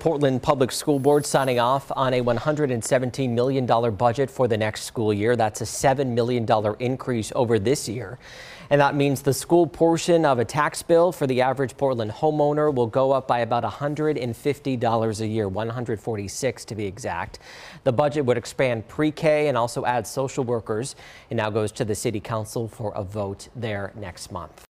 Portland Public School Board signing off on a $117 million budget for the next school year. That's a $7 million increase over this year. And that means the school portion of a tax bill for the average Portland homeowner will go up by about $150 a year, $146 to be exact. The budget would expand pre-K and also add social workers. It now goes to the city council for a vote there next month.